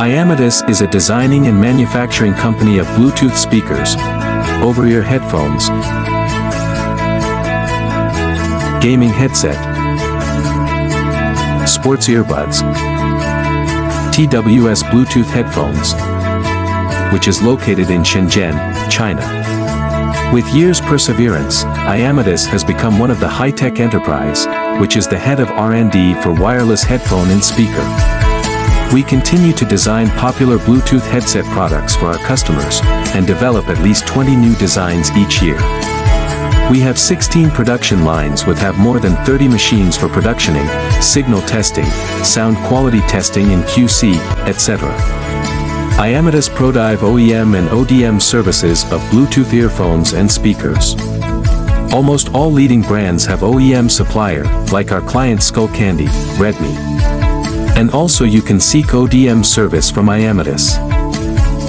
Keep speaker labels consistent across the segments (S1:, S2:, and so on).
S1: Iamotus is a designing and manufacturing company of Bluetooth speakers, over-ear headphones, gaming headset, sports earbuds, TWS Bluetooth headphones, which is located in Shenzhen, China. With years' perseverance, Iamotus has become one of the high-tech enterprise, which is the head of R&D for wireless headphone and speaker. We continue to design popular Bluetooth headset products for our customers, and develop at least 20 new designs each year. We have 16 production lines with have more than 30 machines for productioning, signal testing, sound quality testing and QC, etc. Iamotus Prodive OEM and ODM services of Bluetooth earphones and speakers. Almost all leading brands have OEM supplier, like our client Skullcandy, Redmi. And also you can seek ODM service from Iamotus.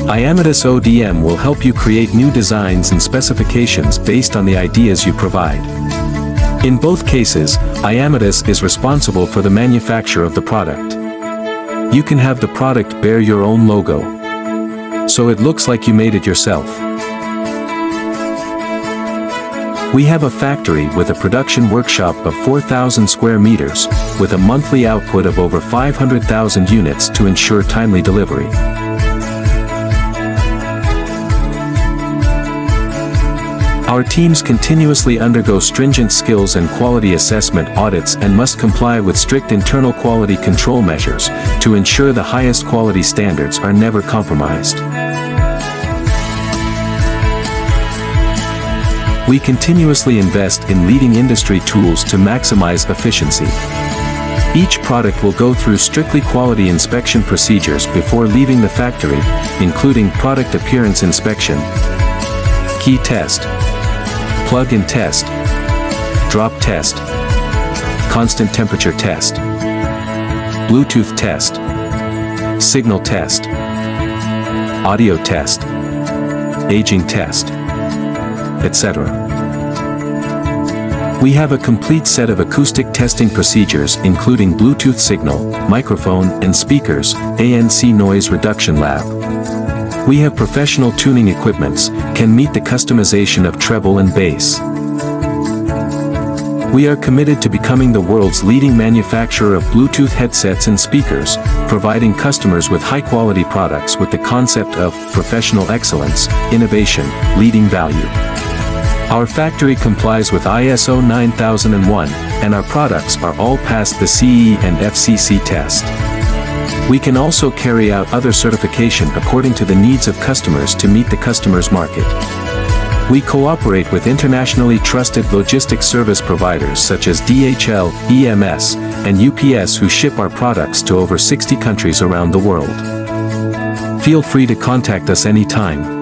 S1: Iamotus ODM will help you create new designs and specifications based on the ideas you provide. In both cases, Iamotus is responsible for the manufacture of the product. You can have the product bear your own logo. So it looks like you made it yourself. We have a factory with a production workshop of 4,000 square meters, with a monthly output of over 500,000 units to ensure timely delivery. Our teams continuously undergo stringent skills and quality assessment audits and must comply with strict internal quality control measures to ensure the highest quality standards are never compromised. We continuously invest in leading industry tools to maximize efficiency. Each product will go through strictly quality inspection procedures before leaving the factory, including product appearance inspection, key test, plug-in test, drop test, constant temperature test, Bluetooth test, signal test, audio test, aging test, etc. We have a complete set of acoustic testing procedures including Bluetooth signal, microphone and speakers, ANC noise reduction lab. We have professional tuning equipments, can meet the customization of treble and bass. We are committed to becoming the world's leading manufacturer of Bluetooth headsets and speakers, providing customers with high-quality products with the concept of professional excellence, innovation, leading value. Our factory complies with ISO 9001, and our products are all past the CE and FCC test. We can also carry out other certification according to the needs of customers to meet the customer's market. We cooperate with internationally trusted logistics service providers such as DHL, EMS, and UPS who ship our products to over 60 countries around the world. Feel free to contact us anytime.